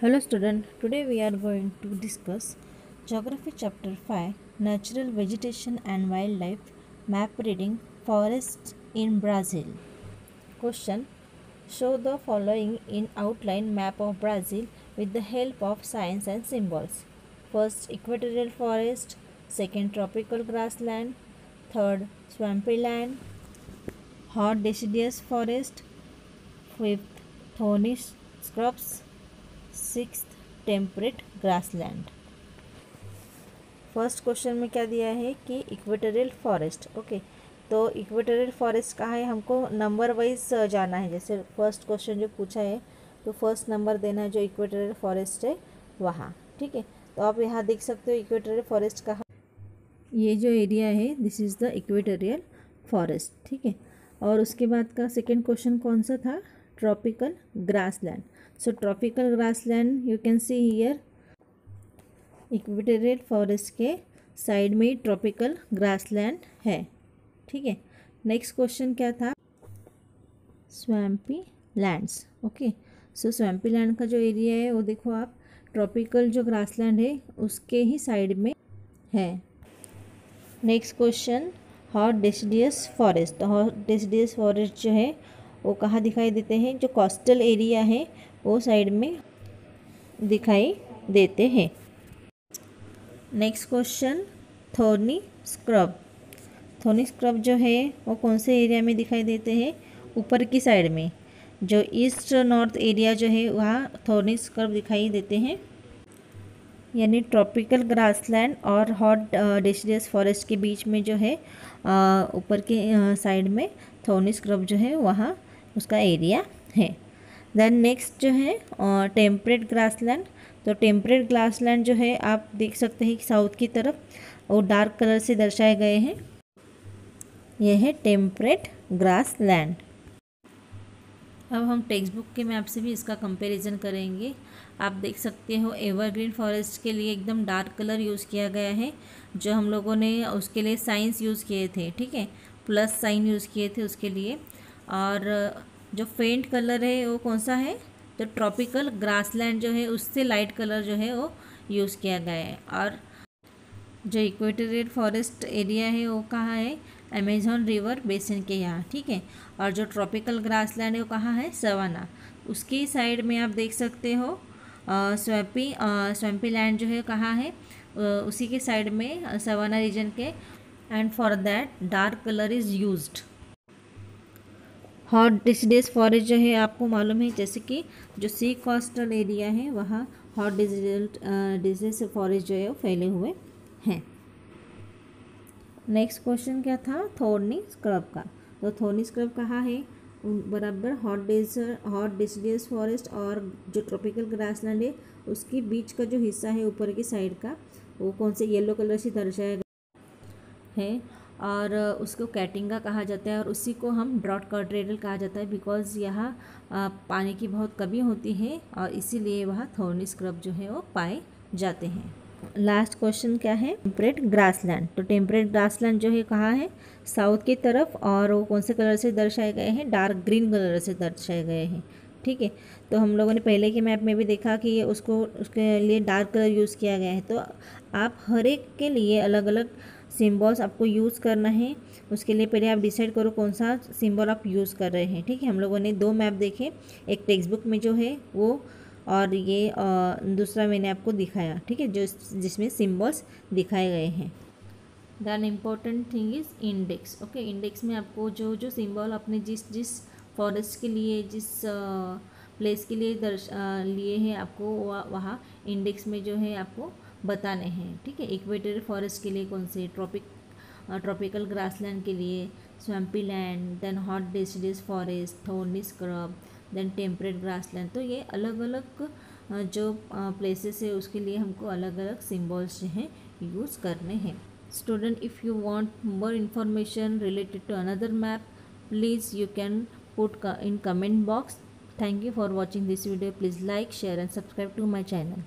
Hello student, today we are going to discuss Geography chapter 5 Natural Vegetation and Wildlife Map Reading Forests in Brazil. Question. Show the following in outline map of Brazil with the help of signs and symbols. First equatorial forest, second tropical grassland, third swampy land, hot deciduous forest, fifth thorny scrubs, six temperate grassland. First question में क्या दिया है कि equatorial forest, okay तो equatorial forest कहाँ है, हमको number wise जाना है, जैसे फ़र्स्ट क्वेश्चन जो पूछा है तो फ़र्स्ट नंबर देना है जो इक्वेटोरियल फॉरेस्ट है, वहाँ, ठीक है? तो आप यहाँ देख सकते हो इक्वेटोरियल फॉरेस्ट कहाँ। ये जो एरिया है this is the equatorial forest ठीक है? और उसके बाद का सेकेंड क्वेश्चन कौन सा था? Tropical grassland so, tropical grassland, you can see here. Equatorial forest के साइड में ट्रॉपिकल ग्रासलैंड है। ठीक है? नेक्स्ट क्वेश्चन क्या था? Swampy lands okay so swampy land का जो एरिया है, वो देखो आप ट्रॉपिकल जो ग्रासलैंड है, उसके ही साइड में है। Next question hot deciduous forest hot deciduous forest जो है, वो कहाँ दिखाई देते हैं? जो कोस्टल एरिया है वो साइड में दिखाई देते हैं। Next question thorny scrub. Thorny scrub जो है, वो कौन से एरिया में दिखाई देते हैं? ऊपर की साइड में। जो ईस्ट नॉर्थ एरिया जो है, वहाँ थोनी स्क्रब दिखाई देते हैं। यानी ट्रॉपिकल ग्रासलैंड और हॉट डेसिडियस फॉरेस्ट के बीच में जो है ऊपर के साइड में थोनी स्क्रब जो है, वहाँ उसका एरिया है। देन नेक्स्ट जो है टेम्परेट ग्रासलैंड तो टेम्परेट ग्रासलैंड जो है, आप देख सकते हैं साउथ की तरफ़ और डार्क कलर से दर्शाए गए हैं। यह है टेम्परेट ग्रास लैंड अब हम टेक्स्ट बुक के मैप से भी इसका कंपैरिजन करेंगे। आप देख सकते हो एवरग्रीन फॉरेस्ट के लिए एकदम डार्क कलर यूज़ किया गया है, जो हम लोगों ने उसके लिए साइंस यूज़ किए थे, ठीक है? प्लस साइन यूज़ किए थे उसके लिए। और जो फेंट कलर है, वो कौन सा है? तो ट्रॉपिकल ग्रासलैंड जो है, उससे लाइट कलर जो है, वो यूज़ किया गया है। और जो इक्वेटोरियल फॉरेस्ट एरिया है, वो कहाँ है? अमेजोन रिवर बेसिन के यहाँ, ठीक है? और जो ट्रॉपिकल ग्रासलैंड है, वो कहाँ है? सवाना उसकी साइड में आप देख सकते हो स्वैपी स्वैम्पी लैंड जो है, कहाँ है? उसी के साइड में सवाना रीजन के। And for that dark colour is used hot deciduous forest जो है, आपको मालूम है, जैसे कि जो सी कोस्टल एरिया है, वहाँ हॉट डिज़ीज़ फॉरेस्ट जो है, वो फैले हुए हैं। नेक्स्ट क्वेश्चन क्या था? थोर्नी स्क्रब का। तो थोर्नी स्क्रब कहाँ है? बराबर hot desert hot deciduous forest और जो ट्रॉपिकल ग्रासलैंड है, उसके बीच का जो हिस्सा है, ऊपर की साइड का, वो कौन से येलो कलर से दर्शाया गया है? और उसको कैटिंगा कहा जाता है और उसी को हम ड्रॉट कर्ट्रेडल कहा जाता है बिकॉज़ यहाँ पानी की बहुत कमी होती है और इसीलिए वहाँ थोर्नी स्क्रब जो है वो पाए जाते हैं। लास्ट क्वेश्चन क्या है? Temperate grassland. तो टेम्परेट ग्रासलैंड जो है कहाँ है? साउथ की तरफ़ और वो कौन से कलर से दर्शाए गए हैं? डार्क ग्रीन कलर से दर्शाए गए हैं। ठीक है? तो हम लोगों ने पहले के मैप में भी देखा कि उसको, उसके लिए डार्क कलर यूज़ किया गया है। तो आप हर एक के लिए अलग अलग सिम्बॉल्स आपको यूज़ करना है, उसके लिए पहले आप डिसाइड करो कौन सा सिम्बॉल आप यूज़ कर रहे हैं, ठीक है? हम लोगों ने दो मैप देखे, एक टेक्स्ट बुक में जो है वो और ये दूसरा मैंने आपको दिखाया, ठीक है? जो जिसमें सिम्बॉल्स दिखाए गए हैं। Then important thing is index okay index में आपको जो जो सिम्बॉल आपने जिस जिस फॉरेस्ट के लिए, जिस प्लेस के लिए दर्श लिए हैं, आपको वहाँ इंडेक्स में जो है आपको बताने हैं, ठीक है? इक्वेटर फॉरेस्ट के लिए कौन से? ट्रॉपिक ट्रॉपिकल ग्रासलैंड के लिए swampy land, then hot deciduous forest thorny scrub, then temperate grassland. तो ये अलग अलग जो प्लेसेस है, उसके लिए हमको अलग अलग सिम्बॉल्स जो हैं यूज़ करने हैं। Student if you want more information related to another map please you can put in comment box thank you for watching this video please like share and subscribe to my channel